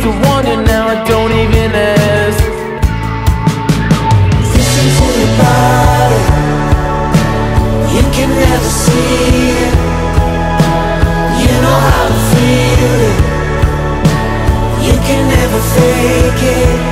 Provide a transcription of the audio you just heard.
used to wonder, now I don't even ask. Listen to your body You can never see it. You know how to feel it. You can never fake it.